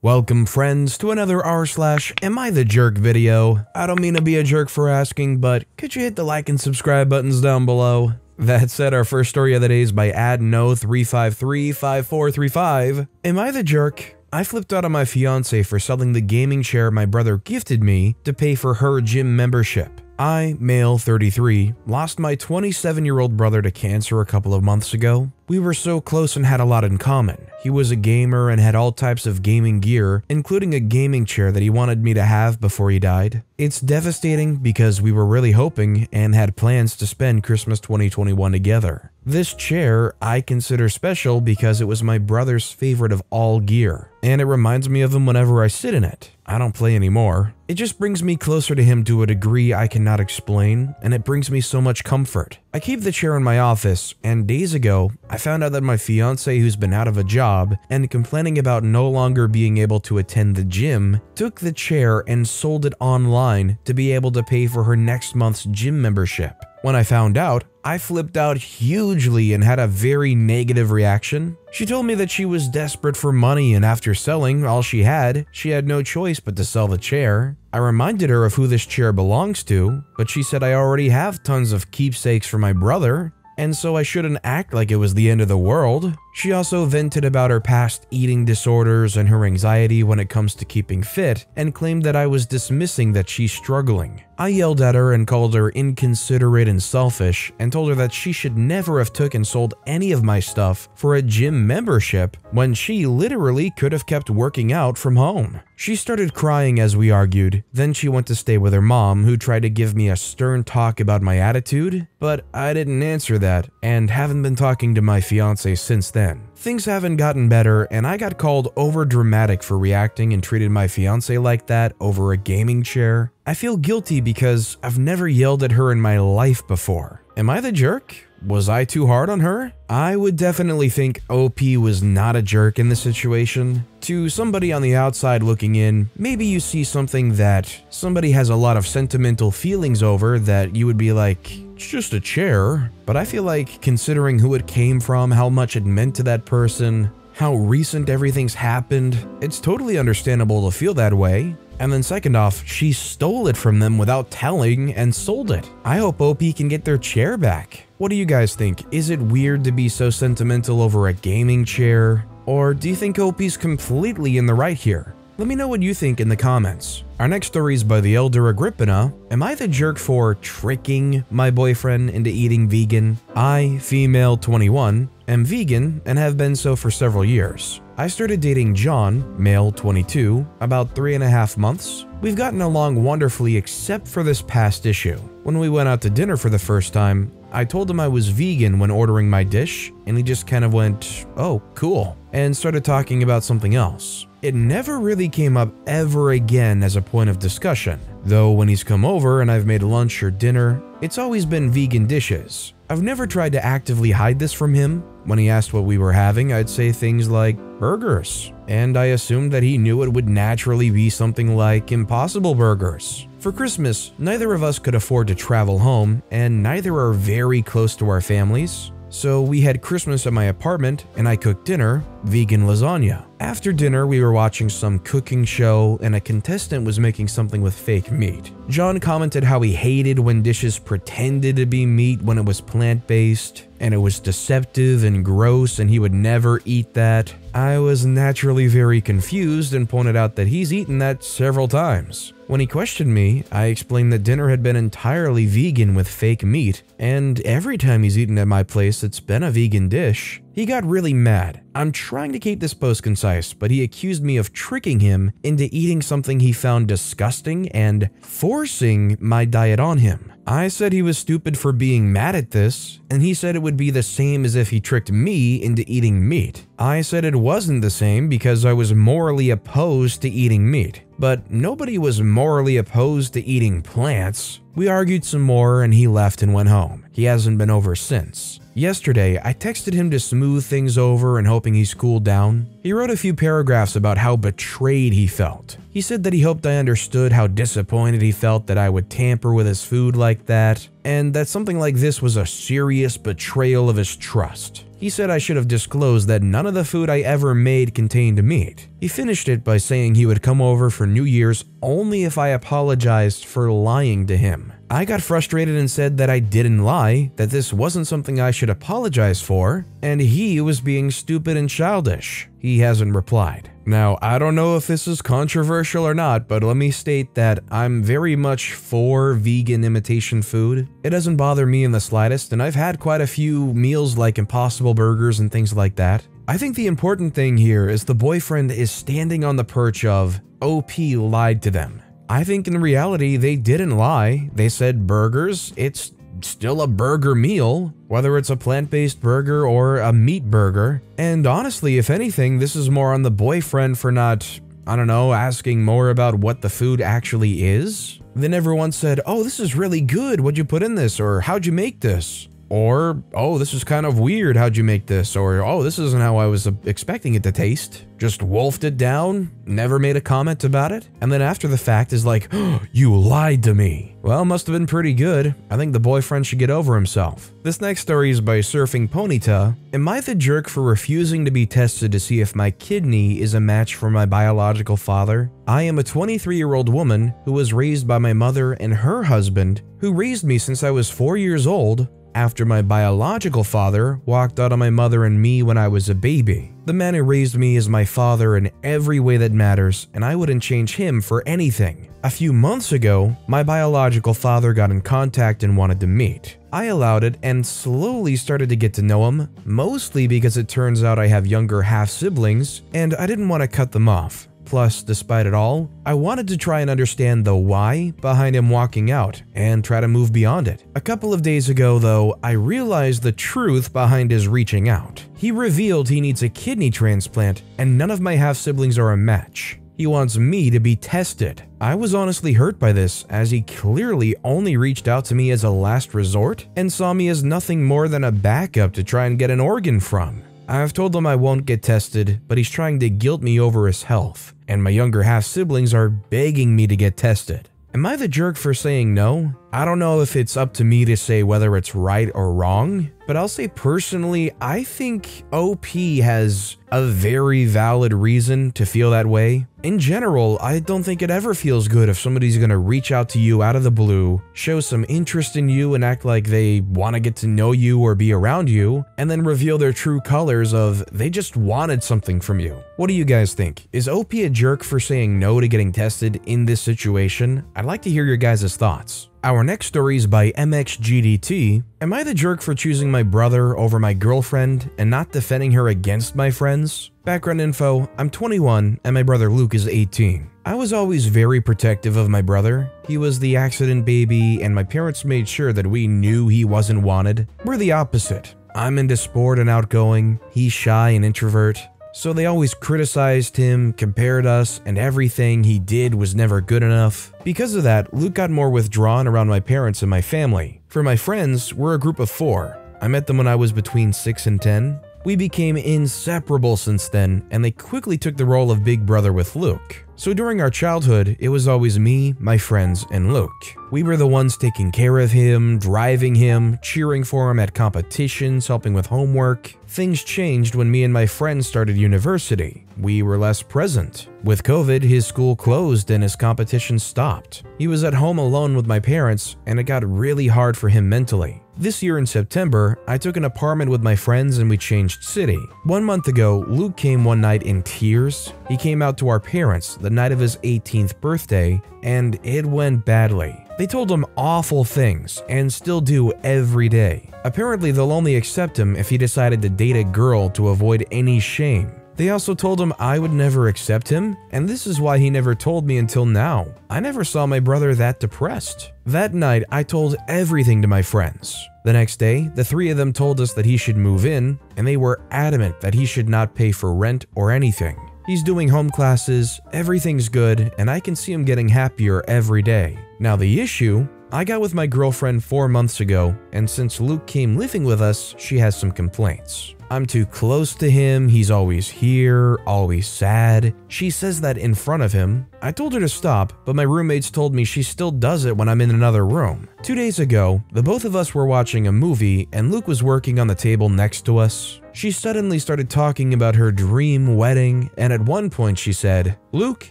Welcome friends to another r slash am I the jerk video. I don't mean to be a jerk for asking, but could you hit the like and subscribe buttons down below? That said, our first story of the day is by adno3535435. Am I the jerk? I flipped out on my fiance for selling the gaming chair my brother gifted me to pay for her gym membership. I, male 33, lost my 27 year old brother to cancer a couple of months ago. We were so close and had a lot in common. He was a gamer and had all types of gaming gear, including a gaming chair that he wanted me to have before he died. It's devastating because we were really hoping and had plans to spend Christmas 2021 together. This chair I consider special because it was my brother's favorite of all gear, and it reminds me of him whenever I sit in it. I don't play anymore. It just brings me closer to him to a degree I cannot explain, and it brings me so much comfort. I keep the chair in my office, and days ago, I found out that my fiance, who's been out of a job and complaining about no longer being able to attend the gym, took the chair and sold it online to be able to pay for her next month's gym membership. When I found out, I flipped out hugely and had a very negative reaction. She told me that she was desperate for money and after selling all she had, she had no choice but to sell the chair. I reminded her of who this chair belongs to, but she said I already have tons of keepsakes for my brother, and so I shouldn't act like it was the end of the world. She also vented about her past eating disorders and her anxiety when it comes to keeping fit, and claimed that I was dismissing that she's struggling. I yelled at her and called her inconsiderate and selfish, and told her that she should never have took and sold any of my stuff for a gym membership when she literally could have kept working out from home. She started crying as we argued, then she went to stay with her mom, who tried to give me a stern talk about my attitude, but I didn't answer that, and haven't been talking to my fiance since then. Things haven't gotten better, and I got called over dramatic for reacting and treated my fiance like that over a gaming chair. I feel guilty because I've never yelled at her in my life before. Am I the jerk? Was I too hard on her? I would definitely think OP was not a jerk in this situation. To somebody on the outside looking in, maybe you see something that somebody has a lot of sentimental feelings over that you would be like, it's just a chair. But I feel like considering who it came from, how much it meant to that person, how recent everything's happened, it's totally understandable to feel that way. And then second off, she stole it from them without telling and sold it. I hope OP can get their chair back. What do you guys think? Is it weird to be so sentimental over a gaming chair? Or do you think OP's completely in the right here? Let me know what you think in the comments. Our next story is by the elder Agrippina. Am I the jerk for tricking my boyfriend into eating vegan? I, female 21, am vegan and have been so for several years. I started dating John, male 22, about three and a half months. We've gotten along wonderfully except for this past issue. When we went out to dinner for the first time, I told him I was vegan when ordering my dish, and he just kind of went, oh, cool, and started talking about something else. It never really came up ever again as a point of discussion, though when he's come over and I've made lunch or dinner, it's always been vegan dishes. I've never tried to actively hide this from him. When he asked what we were having, I'd say things like burgers, and I assumed that he knew it would naturally be something like Impossible Burgers. For Christmas, neither of us could afford to travel home, and neither are very close to our families, so we had Christmas at my apartment and I cooked dinner, vegan lasagna. After dinner, we were watching some cooking show and a contestant was making something with fake meat. John commented how he hated when dishes pretended to be meat when it was plant based, and it was deceptive and gross and he would never eat that. I was naturally very confused and pointed out that he's eaten that several times. When he questioned me, I explained that dinner had been entirely vegan with fake meat, and every time he's eaten at my place, it's been a vegan dish. He got really mad. I'm trying to keep this post concise, but he accused me of tricking him into eating something he found disgusting and forcing my diet on him. I said he was stupid for being mad at this, and he said it would be the same as if he tricked me into eating meat. I said it wasn't the same because I was morally opposed to eating meat, but nobody was morally opposed to eating plants. We argued some more and he left and went home. He hasn't been over since. Yesterday, I texted him to smooth things over and hoping he's cooled down. He wrote a few paragraphs about how betrayed he felt. He said that he hoped I understood how disappointed he felt that I would tamper with his food like that, and that something like this was a serious betrayal of his trust. He said I should have disclosed that none of the food I ever made contained meat. He finished it by saying he would come over for New Year's only if I apologized for lying to him. I got frustrated and said that I didn't lie, that this wasn't something I should apologize for, and he was being stupid and childish. He hasn't replied. Now, I don't know if this is controversial or not, but let me state that I'm very much for vegan imitation food. It doesn't bother me in the slightest, and I've had quite a few meals like Impossible Burgers and things like that. I think the important thing here is the boyfriend is standing on the perch of OP lied to them. I think in reality, they didn't lie. They said burgers, it's still a burger meal, whether it's a plant based burger or a meat burger. And honestly, if anything, this is more on the boyfriend for not, I don't know, asking more about what the food actually is. Then everyone said, Oh, this is really good. What'd you put in this? Or how'd you make this? Or, oh, this is kind of weird. How'd you make this? Or, oh, this isn't how I was uh, expecting it to taste. Just wolfed it down, never made a comment about it. And then after the fact is like, oh, you lied to me. Well, must have been pretty good. I think the boyfriend should get over himself. This next story is by Surfing Ponyta. Am I the jerk for refusing to be tested to see if my kidney is a match for my biological father? I am a 23 year old woman who was raised by my mother and her husband, who raised me since I was 4 years old after my biological father walked out on my mother and me when I was a baby. The man who raised me is my father in every way that matters, and I wouldn't change him for anything. A few months ago, my biological father got in contact and wanted to meet. I allowed it and slowly started to get to know him, mostly because it turns out I have younger half siblings, and I didn't want to cut them off. Plus, despite it all, I wanted to try and understand the why behind him walking out and try to move beyond it. A couple of days ago, though, I realized the truth behind his reaching out. He revealed he needs a kidney transplant, and none of my half siblings are a match. He wants me to be tested. I was honestly hurt by this, as he clearly only reached out to me as a last resort and saw me as nothing more than a backup to try and get an organ from. I've told him I won't get tested, but he's trying to guilt me over his health, and my younger half siblings are begging me to get tested. Am I the jerk for saying no? I don't know if it's up to me to say whether it's right or wrong, but I'll say personally, I think OP has a very valid reason to feel that way. In general, I don't think it ever feels good if somebody's gonna reach out to you out of the blue, show some interest in you, and act like they wanna get to know you or be around you, and then reveal their true colors of they just wanted something from you. What do you guys think? Is OP a jerk for saying no to getting tested in this situation? I'd like to hear your guys' thoughts. Our next story is by MXGDT. Am I the jerk for choosing my brother over my girlfriend and not defending her against my friends? Background info I'm 21 and my brother Luke is 18. I was always very protective of my brother. He was the accident baby, and my parents made sure that we knew he wasn't wanted. We're the opposite. I'm into sport and outgoing, he's shy and introvert. So they always criticized him, compared us, and everything he did was never good enough. Because of that, Luke got more withdrawn around my parents and my family. For my friends, we're a group of four. I met them when I was between 6 and 10. We became inseparable since then, and they quickly took the role of big brother with Luke. So during our childhood, it was always me, my friends, and Luke. We were the ones taking care of him, driving him, cheering for him at competitions, helping with homework. Things changed when me and my friends started university. We were less present. With COVID, his school closed and his competition stopped. He was at home alone with my parents, and it got really hard for him mentally. This year in September, I took an apartment with my friends and we changed city. One month ago, Luke came one night in tears. He came out to our parents the night of his 18th birthday, and it went badly. They told him awful things and still do every day. Apparently, they'll only accept him if he decided to date a girl to avoid any shame. They also told him I would never accept him, and this is why he never told me until now. I never saw my brother that depressed. That night, I told everything to my friends. The next day, the three of them told us that he should move in, and they were adamant that he should not pay for rent or anything. He's doing home classes, everything's good, and I can see him getting happier every day. Now, the issue I got with my girlfriend four months ago, and since Luke came living with us, she has some complaints. I'm too close to him, he's always here, always sad. She says that in front of him. I told her to stop, but my roommates told me she still does it when I'm in another room. Two days ago, the both of us were watching a movie and Luke was working on the table next to us. She suddenly started talking about her dream wedding, and at one point she said, Luke,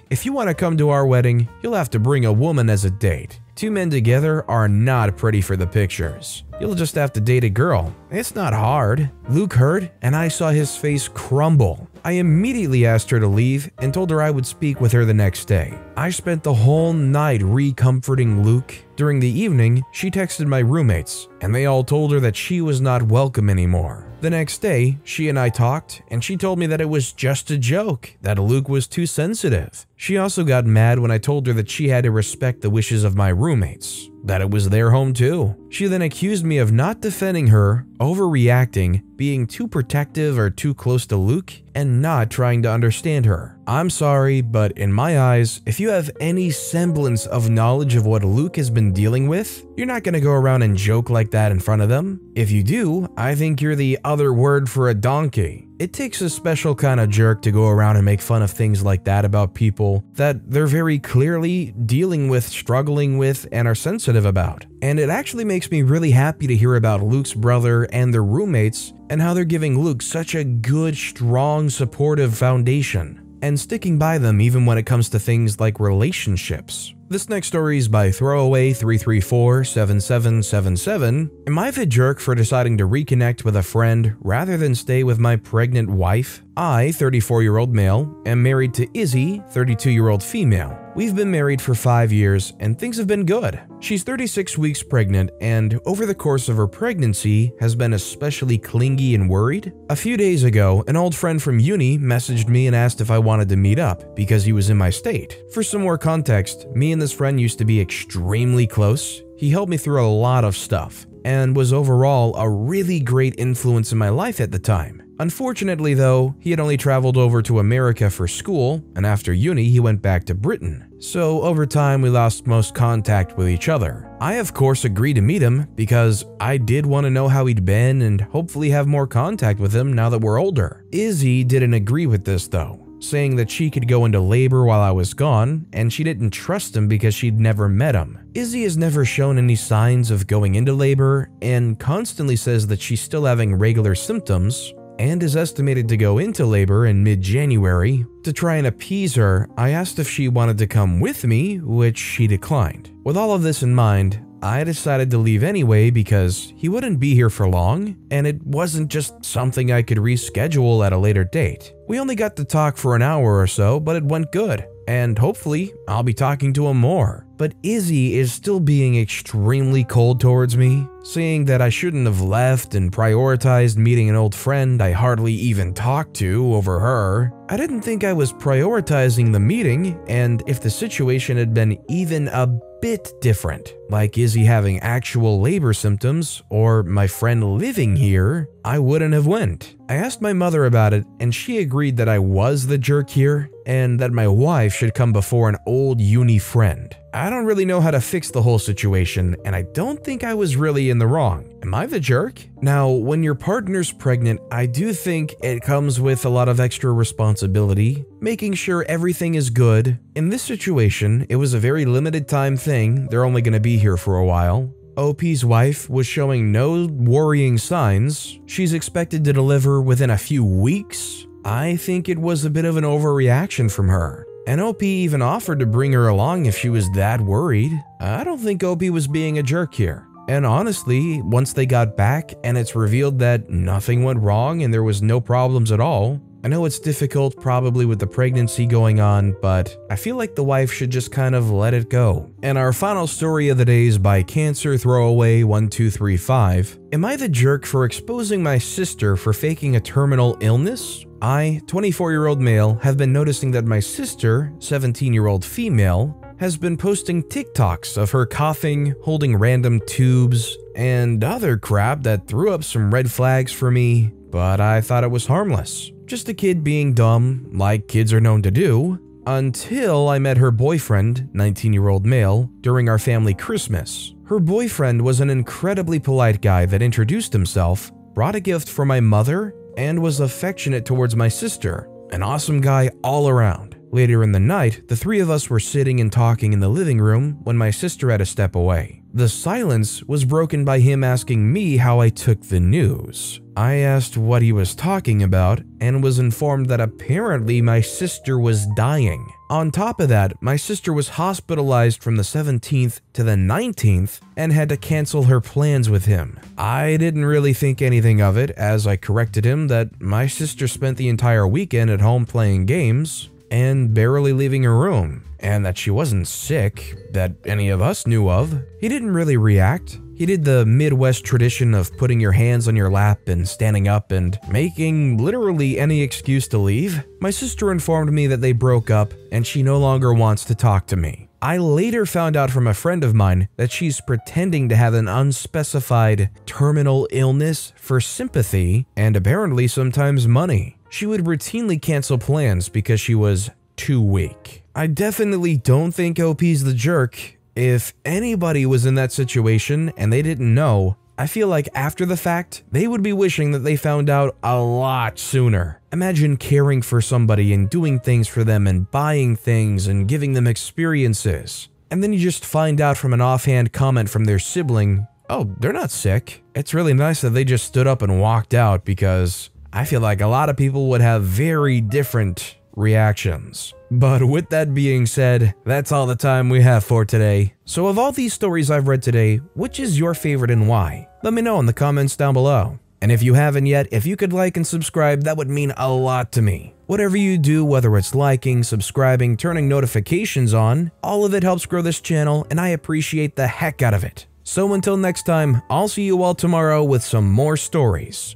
if you want to come to our wedding, you'll have to bring a woman as a date. Two men together are not pretty for the pictures. You'll just have to date a girl. It's not hard. Luke heard, and I saw his face crumble. I immediately asked her to leave and told her I would speak with her the next day. I spent the whole night recomforting Luke. During the evening, she texted my roommates, and they all told her that she was not welcome anymore. The next day, she and I talked, and she told me that it was just a joke, that Luke was too sensitive. She also got mad when I told her that she had to respect the wishes of my roommates, that it was their home too. She then accused me of not defending her, overreacting, being too protective or too close to Luke, and not trying to understand her. I'm sorry, but in my eyes, if you have any semblance of knowledge of what Luke has been dealing with, you're not gonna go around and joke like that in front of them. If you do, I think you're the other word for a donkey. It takes a special kind of jerk to go around and make fun of things like that about people that they're very clearly dealing with, struggling with, and are sensitive about. And it actually makes me really happy to hear about Luke's brother and their roommates and how they're giving Luke such a good, strong, supportive foundation and sticking by them even when it comes to things like relationships. This next story is by Throwaway3347777. Am I the jerk for deciding to reconnect with a friend rather than stay with my pregnant wife? I, 34 year old male, am married to Izzy, 32 year old female. We've been married for five years and things have been good. She's 36 weeks pregnant and, over the course of her pregnancy, has been especially clingy and worried. A few days ago, an old friend from uni messaged me and asked if I wanted to meet up because he was in my state. For some more context, me and this friend used to be extremely close. He helped me through a lot of stuff and was overall a really great influence in my life at the time. Unfortunately, though, he had only traveled over to America for school, and after uni, he went back to Britain. So, over time, we lost most contact with each other. I, of course, agreed to meet him because I did want to know how he'd been and hopefully have more contact with him now that we're older. Izzy didn't agree with this, though saying that she could go into labor while I was gone, and she didn't trust him because she'd never met him. Izzy has never shown any signs of going into labor and constantly says that she's still having regular symptoms, and is estimated to go into labor in mid January. To try and appease her, I asked if she wanted to come with me, which she declined. With all of this in mind, I decided to leave anyway because he wouldn't be here for long, and it wasn't just something I could reschedule at a later date. We only got to talk for an hour or so, but it went good and hopefully I'll be talking to him more. But Izzy is still being extremely cold towards me, saying that I shouldn't have left and prioritized meeting an old friend I hardly even talked to over her. I didn't think I was prioritizing the meeting, and if the situation had been even a bit different, like Izzy having actual labor symptoms or my friend living here, I wouldn't have went. I asked my mother about it and she agreed that I was the jerk here and that my wife should come before an old uni friend. I don't really know how to fix the whole situation, and I don't think I was really in the wrong. Am I the jerk? Now, when your partner's pregnant, I do think it comes with a lot of extra responsibility, making sure everything is good. In this situation, it was a very limited time thing, they're only gonna be here for a while. OP's wife was showing no worrying signs. She's expected to deliver within a few weeks. I think it was a bit of an overreaction from her. And OP even offered to bring her along if she was that worried. I don't think OP was being a jerk here. And honestly, once they got back and it's revealed that nothing went wrong and there was no problems at all, I know it's difficult probably with the pregnancy going on, but I feel like the wife should just kind of let it go. And our final story of the day is by Cancer Throwaway 1235. Am I the jerk for exposing my sister for faking a terminal illness? I, 24 year old male, have been noticing that my sister, 17 year old female, has been posting TikToks of her coughing, holding random tubes, and other crap that threw up some red flags for me, but I thought it was harmless. Just a kid being dumb, like kids are known to do, until I met her boyfriend, 19 year old male, during our family Christmas. Her boyfriend was an incredibly polite guy that introduced himself, brought a gift for my mother, and was affectionate towards my sister. An awesome guy all around. Later in the night, the three of us were sitting and talking in the living room when my sister had to step away. The silence was broken by him asking me how I took the news. I asked what he was talking about and was informed that apparently my sister was dying. On top of that, my sister was hospitalized from the 17th to the 19th and had to cancel her plans with him. I didn't really think anything of it as I corrected him that my sister spent the entire weekend at home playing games and barely leaving her room, and that she wasn't sick that any of us knew of. He didn't really react. He did the Midwest tradition of putting your hands on your lap and standing up and making literally any excuse to leave. My sister informed me that they broke up and she no longer wants to talk to me. I later found out from a friend of mine that she's pretending to have an unspecified terminal illness for sympathy and apparently sometimes money. She would routinely cancel plans because she was too weak. I definitely don't think OP's the jerk. If anybody was in that situation and they didn't know, I feel like after the fact, they would be wishing that they found out a lot sooner. Imagine caring for somebody and doing things for them and buying things and giving them experiences. And then you just find out from an offhand comment from their sibling, oh, they're not sick. It's really nice that they just stood up and walked out because I feel like a lot of people would have very different reactions. But with that being said, that's all the time we have for today. So, of all these stories I've read today, which is your favorite and why? Let me know in the comments down below. And if you haven't yet, if you could like and subscribe, that would mean a lot to me. Whatever you do, whether it's liking, subscribing, turning notifications on, all of it helps grow this channel, and I appreciate the heck out of it. So until next time, I'll see you all tomorrow with some more stories.